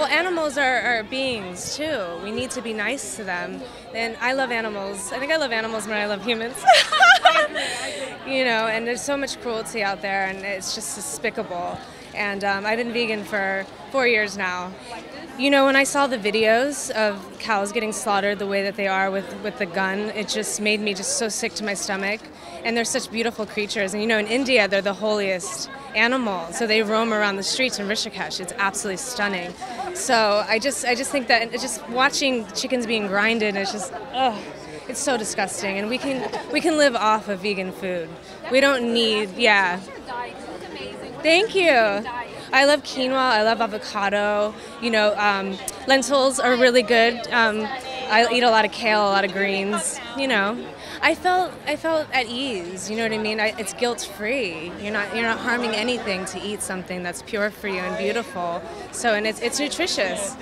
Well, animals are, are beings too. We need to be nice to them. And I love animals. I think I love animals more than I love humans. you know, and there's so much cruelty out there, and it's just despicable. And um, I've been vegan for four years now. You know, when I saw the videos of cows getting slaughtered the way that they are with, with the gun, it just made me just so sick to my stomach. And they're such beautiful creatures. And you know, in India, they're the holiest animal. So they roam around the streets in Rishikesh. It's absolutely stunning. So I just, I just think that just watching chickens being grinded is just, ugh. It's so disgusting, and we can we can live off of vegan food. We don't need, yeah. Thank you. I love quinoa. I love avocado. You know, um, lentils are really good. Um, I eat a lot of kale, a lot of greens. You know, I felt I felt at ease. You know what I mean? I, it's guilt free. You're not you're not harming anything to eat something that's pure for you and beautiful. So and it's it's nutritious.